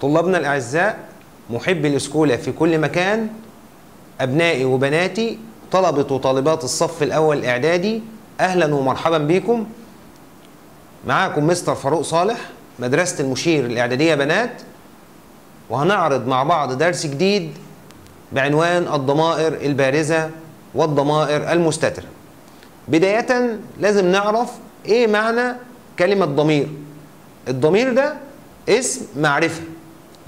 طلابنا الأعزاء محبي الإسكولة في كل مكان أبنائي وبناتي طلبة وطالبات الصف الأول إعدادي أهلا ومرحبا بكم. معاكم مستر فاروق صالح مدرسة المشير الإعدادية بنات. وهنعرض مع بعض درس جديد بعنوان الضمائر البارزة والضمائر المستترة. بداية لازم نعرف إيه معنى كلمة ضمير. الضمير ده اسم معرفة.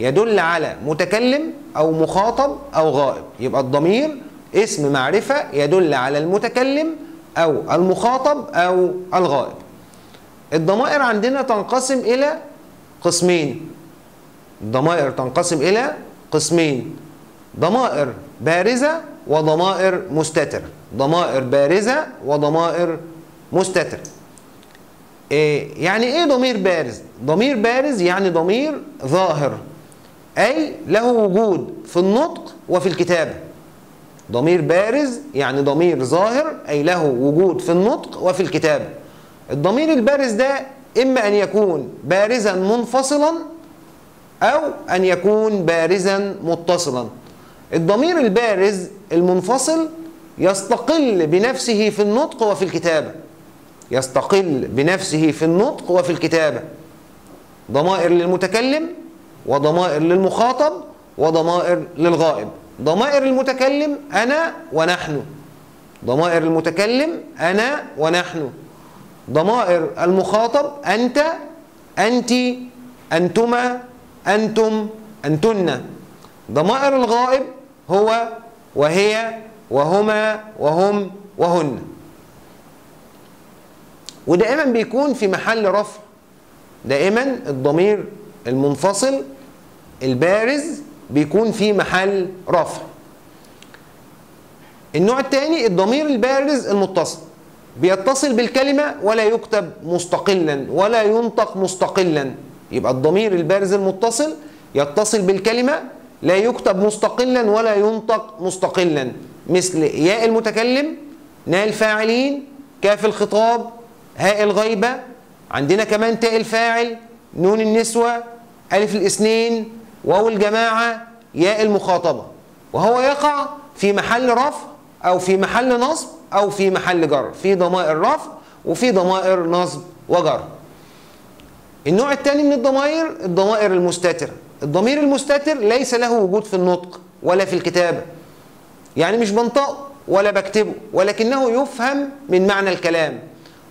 يدل على متكلم أو مخاطب أو غائب. يبقى الضمير اسم معرفة يدل على المتكلم أو المخاطب أو الغائب. الضمائر عندنا تنقسم إلى قسمين. الضمائر تنقسم إلى قسمين. ضمائر بارزة وضمائر مستترة ضمائر بارزة وضمائر مستترة إيه يعني إيه ضمير بارز؟ ضمير بارز يعني ضمير ظاهر. أي له وجود في النطق وفي الكتابه ضمير بارز يعني ضمير ظاهر أي له وجود في النطق وفي الكتابه الضمير البارز ده إما أن يكون بارزا منفصلا أو أن يكون بارزا متصلا. الضمير البارز المنفصل يستقل بنفسه في النطق وفي الكتابه يستقل بنفسه في النطق وفي الكتابة ضمائر للمتكلم وضمائر للمخاطب وضمائر للغائب. ضمائر المتكلم أنا ونحن. ضمائر المتكلم أنا ونحن. ضمائر المخاطب أنت أنت أنتما أنتم أنتن. ضمائر الغائب هو وهي وهما وهم وهن. ودائما بيكون في محل رفع دائما الضمير المنفصل البارز بيكون في محل رفع. النوع الثاني الضمير البارز المتصل بيتصل بالكلمة ولا يكتب مستقلا ولا ينطق مستقلا. يبقى الضمير البارز المتصل يتصل بالكلمة لا يكتب مستقلا ولا ينطق مستقلا. مثل ياء المتكلم نا الفاعلين كاف الخطاب هاء الغيبة عندنا كمان تاء الفاعل نون النسوة ألف الاثنين واو الجماعة ياء المخاطبة. وهو يقع في محل رفع أو في محل نصب أو في محل جر في ضمائر رفع وفي ضمائر نصب وجر. النوع الثاني من الضمائر الضمائر المستترة. الضمير المستتر ليس له وجود في النطق ولا في الكتابة. يعني مش بنطقه ولا بكتبه ولكنه يفهم من معنى الكلام.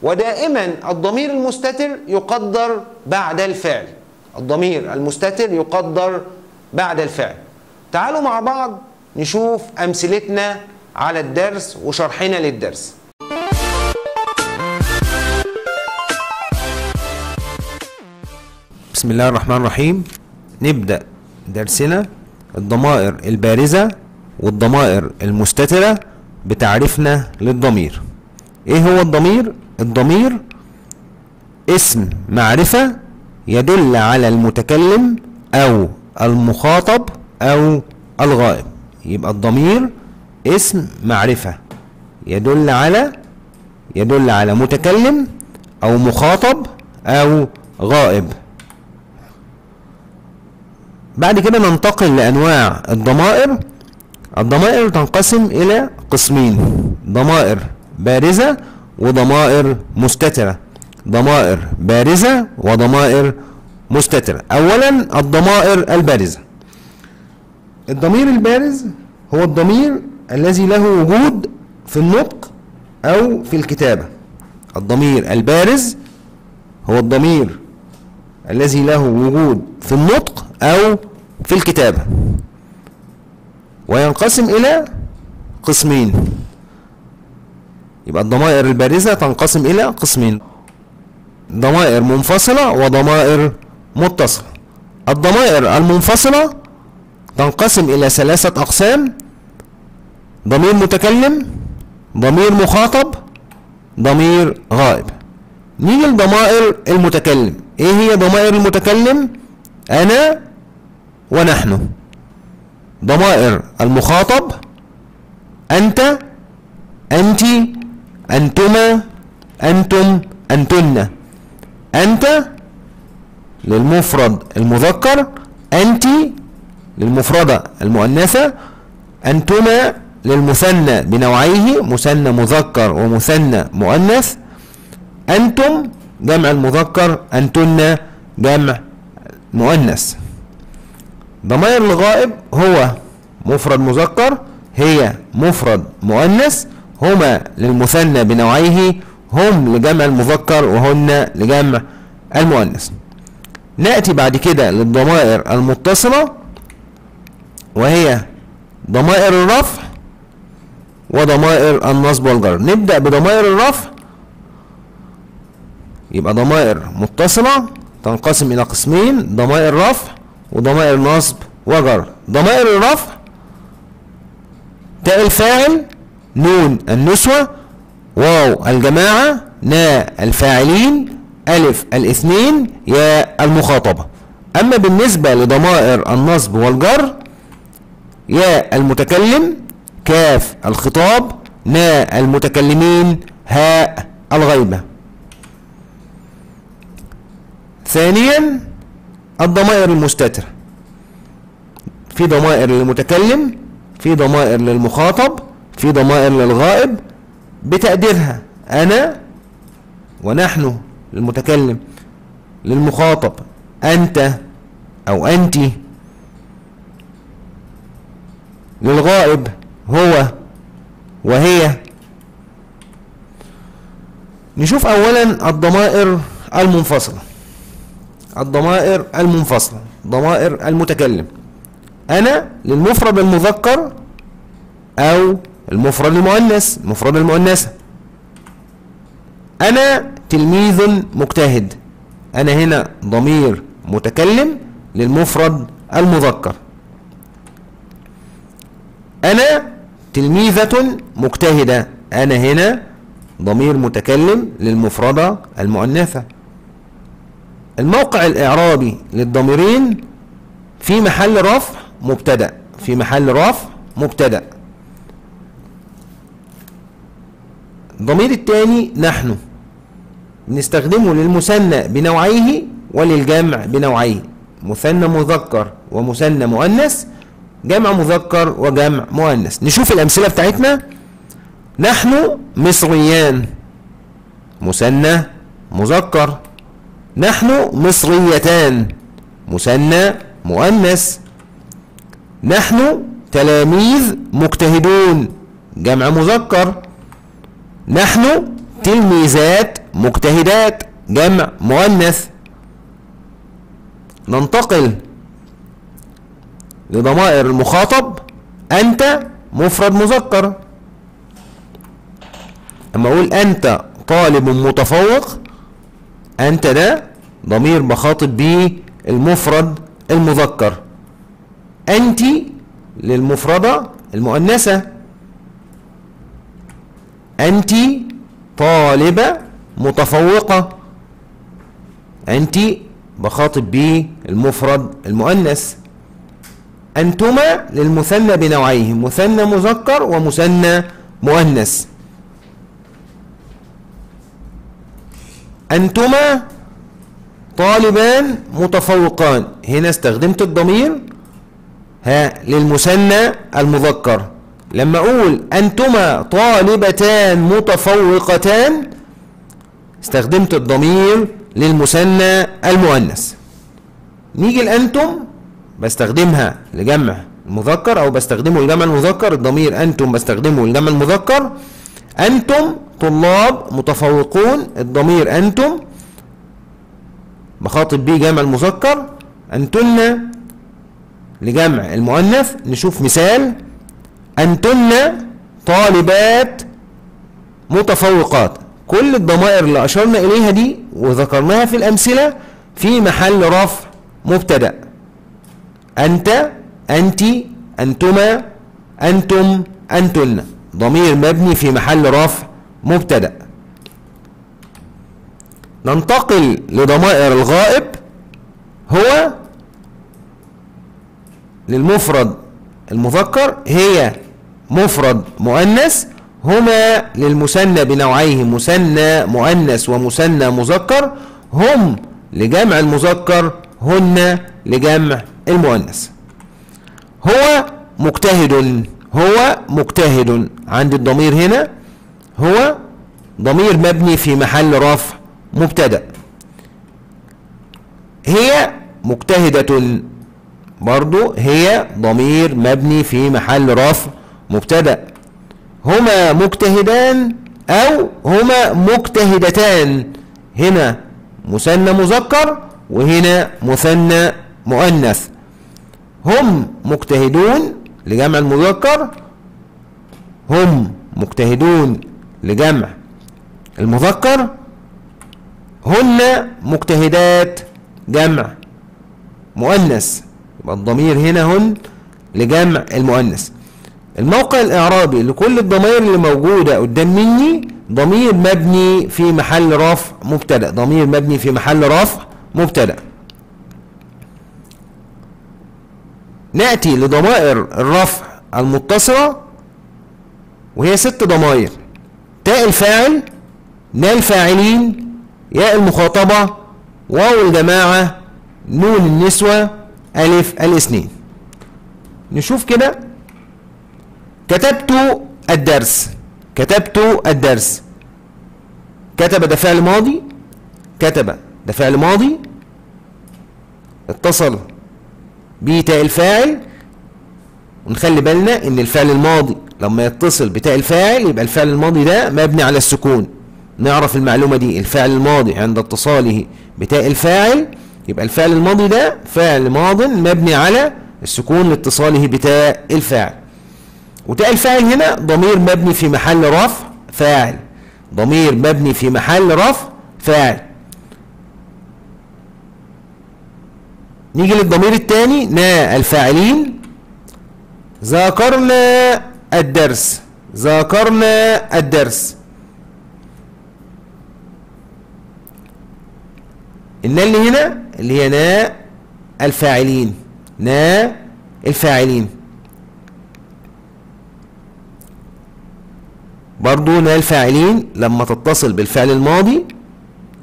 ودائما الضمير المستتر يقدر بعد الفعل. الضمير المستتر يقدر بعد الفعل. تعالوا مع بعض نشوف أمثلتنا على الدرس وشرحنا للدرس. بسم الله الرحمن الرحيم. نبدأ درسنا. الضمائر البارزة والضمائر المستترة بتعريفنا للضمير. إيه هو الضمير؟ الضمير اسم معرفة يدل على المتكلم أو المخاطب أو الغائب. يبقى الضمير اسم معرفة. يدل على يدل على متكلم أو مخاطب أو غائب. بعد كده ننتقل لأنواع الضمائر. الضمائر تنقسم إلى قسمين ضمائر بارزة وضمائر مستترة. ضمائر بارزة وضمائر مستترة. أولا الضمائر البارزة. الضمير البارز هو الضمير الذي له وجود في النطق أو في الكتابة. الضمير البارز هو الضمير الذي له وجود في النطق أو في الكتابة. وينقسم إلى قسمين. يبقى الضمائر البارزة تنقسم إلى قسمين. ضمائر منفصلة وضمائر متصلة. الضمائر المنفصلة تنقسم إلى ثلاثة أقسام ضمير متكلم ضمير مخاطب ضمير غائب. نيجي لضمائر المتكلم. إيه هي ضمائر المتكلم؟ أنا ونحن. ضمائر المخاطب أنت انت أنتما أنتم أنتن. أنت للمفرد المذكر أنت للمفردة المؤنثة أنتما للمثنى بنوعيه مثنى مذكر ومثنى مؤنث. أنتم جمع المذكر أنتن جمع مؤنث. ضمائر الغائب هو مفرد مذكر هي مفرد مؤنث هما للمثنى بنوعيه هم لجمع المذكر وهن لجمع المؤنث. نأتي بعد كده للضمائر المتصلة وهي ضمائر الرفع وضمائر النصب والجر. نبدأ بضمائر الرفع يبقى ضمائر متصلة تنقسم إلى قسمين ضمائر رفع وضمائر نصب وجر. ضمائر الرفع تاء الفاعل نون النسوة واو الجماعة نا الفاعلين ألف الاثنين يا المخاطبة. أما بالنسبة لضمائر النصب والجر يا المتكلم كاف الخطاب نا المتكلمين هاء الغيبة. ثانيا الضمائر المستترة. في ضمائر للمتكلم في ضمائر للمخاطب في ضمائر للغائب بتقديرها. أنا ونحن للمتكلم للمخاطب أنت أو أنت للغائب هو وهي. نشوف أولا الضمائر المنفصلة. الضمائر المنفصلة ضمائر المتكلم. أنا للمفرد المذكر أو المفرد المؤنث المفرد المؤنثة. أنا تلميذ مجتهد. أنا هنا ضمير متكلم للمفرد المذكر. أنا تلميذة مجتهدة. أنا هنا ضمير متكلم للمفردة المؤنثة. الموقع الإعرابي للضميرين في محل رفع مبتدأ. في محل رفع مبتدأ. الضمير الثاني نحن. نستخدمه للمثنى بنوعيه وللجمع بنوعيه. مثنى مذكر ومثنى مؤنث جمع مذكر وجمع مؤنث. نشوف الأمثلة بتاعتنا. نحن مصريان. مثنى مذكر. نحن مصريتان. مثنى مؤنث. نحن تلاميذ مجتهدون. جمع مذكر. نحن تلميذات مجتهدات جمع مؤنث. ننتقل لضمائر المخاطب. أنت مفرد مذكر. أما أقول أنت طالب متفوق أنت ده ضمير بخاطب به المفرد المذكر. أنت للمفردة المؤنثة. أنت طالبة متفوقة. أنت بخاطب به المفرد المؤنث. أنتما للمثنى بنوعيه مثنى مذكر ومثنى مؤنث. أنتما طالبان متفوقان. هنا استخدمت الضمير. ها للمثنى المذكر. لما أقول أنتما طالبتان متفوقتان استخدمت الضمير للمثنى المؤنث. نيجي الأنتم بستخدمها لجمع المذكر أو بستخدمه لجمع المذكر. الضمير أنتم بستخدمه لجمع المذكر. أنتم طلاب متفوقون الضمير أنتم. بخاطب بيه جمع المذكر. أنتن لجمع المؤنث. نشوف مثال. أنتن طالبات متفوقات. كل الضمائر اللي أشرنا إليها دي وذكرناها في الأمثلة في محل رفع مبتدأ. أنت أنت أنتما أنتم أنتن. ضمير مبني في محل رفع مبتدأ. ننتقل لضمائر الغائب. هو للمفرد المذكر هي مفرد مؤنث هما للمثنى بنوعيه مثنى مؤنث ومثنى مذكر هم لجمع المذكر هن لجمع المؤنث. هو مجتهد هو مجتهد. عند الضمير هنا. هو ضمير مبني في محل رفع مبتدأ. هي مجتهدة برضو هي ضمير مبني في محل رفع مبتدأ. هما مجتهدان أو هما مجتهدتان. هنا مثنى مذكر وهنا مثنى مؤنث. هم مجتهدون لجمع المذكر هم مجتهدون لجمع المذكر هن مجتهدات جمع مؤنث. يبقى الضمير هنا هن لجمع المؤنث. الموقع الإعرابي لكل الضمائر اللي موجودة قدام مني ضمير مبني في محل رفع مبتدأ. ضمير مبني في محل رفع مبتدأ. نأتي لضمائر الرفع المتصلة وهي ست ضمائر تاء الفاعل نال الفاعلين ياء المخاطبة واو الجماعة نون النسوة ألف الاثنين نشوف كده. كتبت الدرس. كتبت الدرس. كتب ده فعل ماضي كتب ده فعل ماضي اتصل بتاء الفاعل. ونخلي بالنا إن الفعل الماضي لما يتصل بتاء الفاعل يبقى الفعل الماضي ده مبني على السكون. نعرف المعلومة دي. الفعل الماضي عند اتصاله بتاء الفاعل يبقى الفعل الماضي ده فعل ماض مبني على السكون لاتصاله بتاء الفاعل. وتاء الفاعل هنا ضمير مبني في محل رفع فاعل. ضمير مبني في محل رفع فاعل. نيجي للضمير الثاني نا الفاعلين. ذاكرنا الدرس. ذاكرنا الدرس. النا اللي هنا اللي هي نا الفاعلين. نا الفاعلين. برضو نا الفاعلين لما تتصل بالفعل الماضي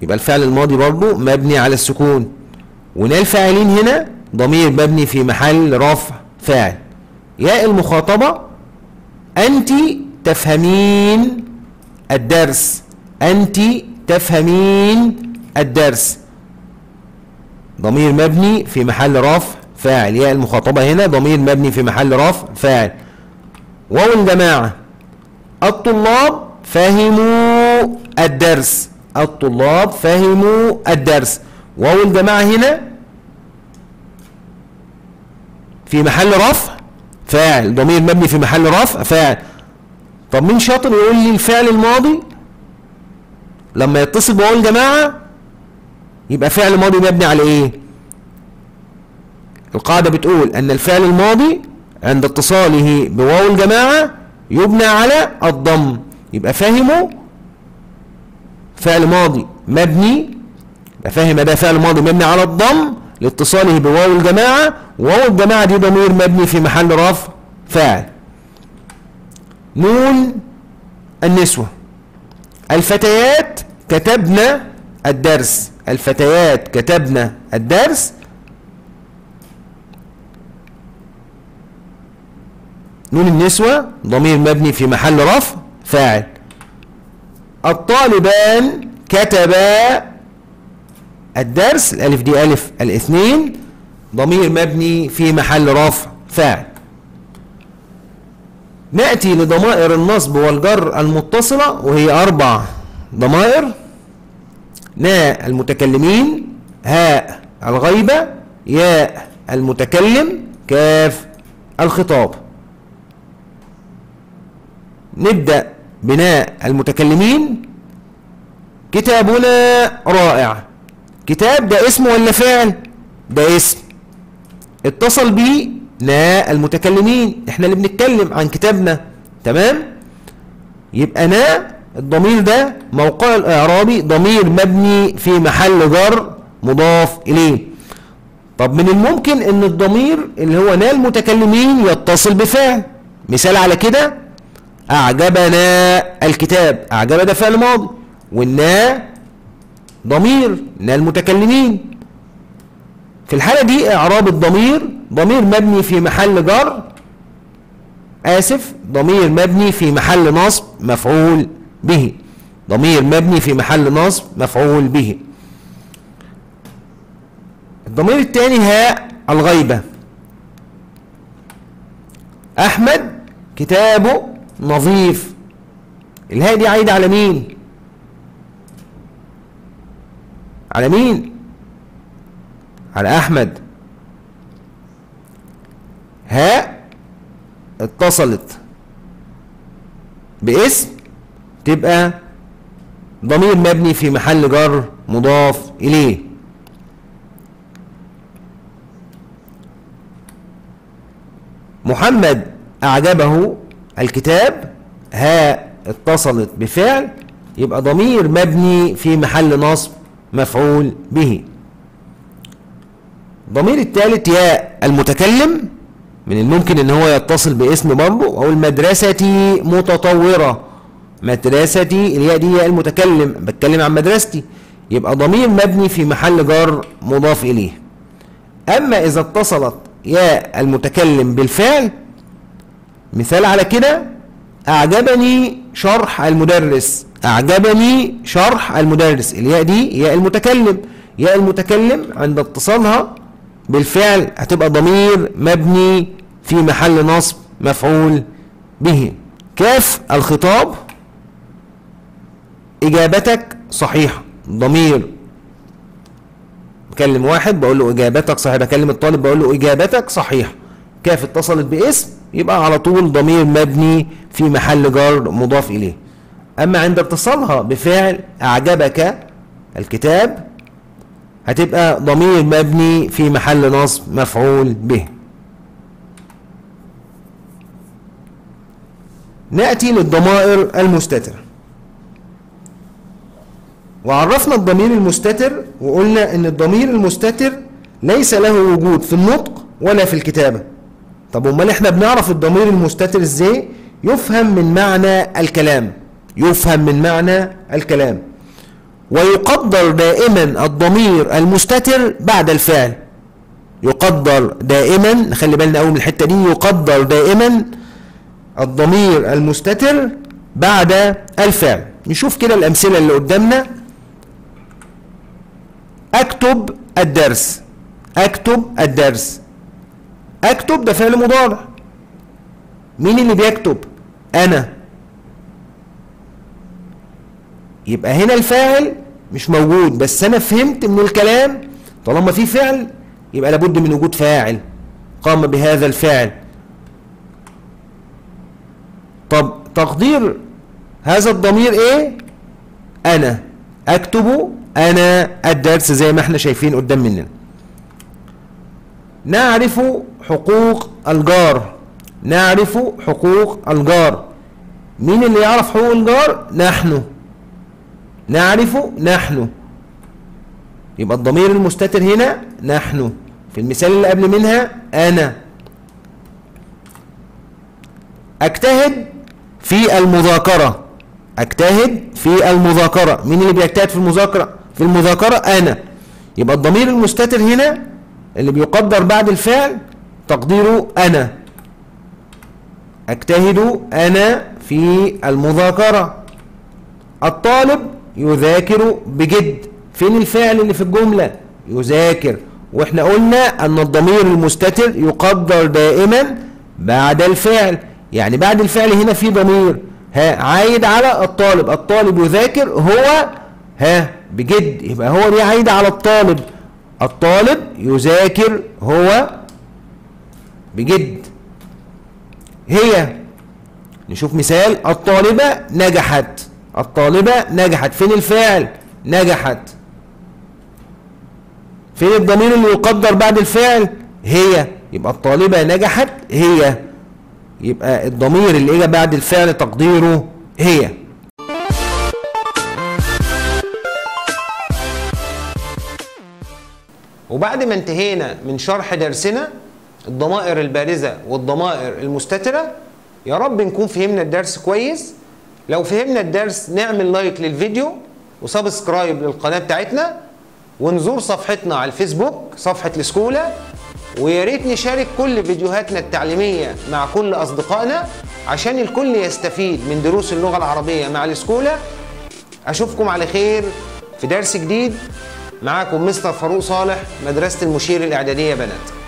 يبقى الفعل الماضي برضو مبني على السكون. ونا الفاعلين هنا ضمير مبني في محل رفع فاعل. ياء المخاطبة أنت تفهمين الدرس. أنت تفهمين الدرس. ضمير مبني في محل رفع فاعل. ياء المخاطبة هنا ضمير مبني في محل رفع فاعل. واو الجماعة الطلاب فهموا الدرس. الطلاب فهموا الدرس. واو الجماعة هنا. في محل رفع فاعل. ضمير مبني في محل رفع فاعل. طب مين شاطر يقول لي الفعل الماضي؟ لما يتصل بواو الجماعة يبقى فعل ماضي مبني على إيه؟ القاعدة بتقول أن الفعل الماضي عند اتصاله بواو الجماعة يبنى على الضم. يبقى فهموا فعل ماضي مبني يبقى فهم ده فعل ماضي مبني على الضم لاتصاله بواو الجماعة. واو الجماعة دي ضمير مبني في محل رفع فاعل. نون النسوة. الفتيات كتبنا الدرس. الفتيات كتبنا الدرس. نون النسوة ضمير مبني في محل رفع فاعل. الطالبان كتبا الدرس الألف دي ألف الإثنين. ضمير مبني في محل رفع فاعل. نأتي لضمائر النصب والجر المتصلة وهي أربع ضمائر نا المتكلمين هاء الغيبة ياء المتكلم كاف الخطاب. نبدأ بناء المتكلمين. كتابنا رائع. كتاب ده اسم ولا فعل؟ ده اسم. اتصل بيه نا المتكلمين. إحنا اللي بنتكلم عن كتابنا. تمام؟ يبقى نا الضمير ده موقع الإعرابي ضمير مبني في محل جر مضاف إليه. طب من الممكن إن الضمير اللي هو نا المتكلمين يتصل بفعل مثال على كده أعجبنا الكتاب. اعجب ده فعل ماضي. والنا ضمير نا المتكلمين في الحالة دي إعراب الضمير ضمير مبني في محل جر آسف ضمير مبني في محل نصب مفعول به. ضمير مبني في محل نصب مفعول به. الضمير الثاني هاء الغيبة. أحمد كتابه نظيف. الهاء دي عايدة على مين؟ على مين؟ على أحمد. هاء اتصلت باسم تبقى ضمير مبني في محل جر مضاف إليه. محمد أعجبه الكتاب هاء اتصلت بفعل يبقى ضمير مبني في محل نصب مفعول به. الضمير الثالث ياء المتكلم من الممكن إن هو يتصل باسم برضه واقول مدرستي متطورة. مدرستي الياء دي ياء المتكلم. بتكلم عن مدرستي. يبقى ضمير مبني في محل جر مضاف إليه. أما إذا اتصلت ياء المتكلم بالفعل مثال على كده أعجبني شرح المدرس. أعجبني شرح المدرس. الياء دي ياء المتكلم. ياء المتكلم عند اتصالها بالفعل هتبقى ضمير مبني في محل نصب مفعول به. كاف الخطاب إجابتك صحيحة ضمير. بكلم واحد بقول له إجابتك صحيحة بكلم الطالب بقول له إجابتك صحيحة. كاف اتصلت باسم يبقى على طول ضمير مبني في محل جر مضاف إليه. أما عند اتصالها بفعل أعجبك الكتاب هتبقى ضمير مبني في محل نصب مفعول به. نأتي للضمائر المستترة. وعرفنا الضمير المستتر وقلنا إن الضمير المستتر ليس له وجود في النطق ولا في الكتابة. طب أمال إحنا بنعرف الضمير المستتر إزاي؟ يفهم من معنى الكلام. يفهم من معنى الكلام. ويقدر دائما الضمير المستتر بعد الفعل. يقدر دائما نخلي بالنا قوي من الحتة دي يقدر دائما الضمير المستتر بعد الفعل. نشوف كده الأمثلة اللي قدامنا. اكتب الدرس. اكتب الدرس. اكتب ده فعل مضارع. مين اللي بيكتب؟ أنا. يبقى هنا الفاعل مش موجود بس أنا فهمت من الكلام. طالما في فعل يبقى لابد من وجود فاعل. قام بهذا الفعل طب تقدير هذا الضمير إيه؟ أنا. اكتب أنا الدرس زي ما إحنا شايفين قدام مننا. نعرف حقوق الجار. نعرف حقوق الجار. مين اللي يعرف حقوق الجار؟ نحن. نعرف نحن. يبقى الضمير المستتر هنا نحن. في المثال اللي قبل منها أنا. أجتهد في المذاكرة. أجتهد في المذاكرة. مين اللي بيجتهد في المذاكرة؟ في المذاكرة أنا يبقى الضمير المستتر هنا اللي بيقدر بعد الفعل تقديره أنا أجتهد أنا في المذاكرة. الطالب يذاكر بجد. فين الفعل اللي في الجملة؟ يذاكر. وإحنا قلنا أن الضمير المستتر يقدر دائما بعد الفعل. يعني بعد الفعل هنا في ضمير. ها عايد على الطالب. الطالب يذاكر هو ها بجد يبقى هو دي عايدة على الطالب. الطالب يذاكر هو بجد. هي نشوف مثال الطالبة نجحت. الطالبة نجحت. فين الفعل؟ نجحت. فين الضمير اللي يقدر بعد الفعل؟ هي. يبقى الطالبة نجحت هي. يبقى الضمير اللي اجى بعد الفعل تقديره هي. وبعد ما انتهينا من شرح درسنا الضمائر البارزة والضمائر المستترة يا رب نكون فهمنا الدرس كويس. لو فهمنا الدرس نعمل like للفيديو و subscribe للقناة بتاعتنا ونزور صفحتنا على الفيسبوك صفحة الاسكوله. ويا ريت نشارك كل فيديوهاتنا التعليمية مع كل أصدقائنا عشان الكل يستفيد من دروس اللغة العربية مع السكولة. أشوفكم على خير في درس جديد. معاكم مستر فاروق صالح مدرسة المشير الإعدادية بنات.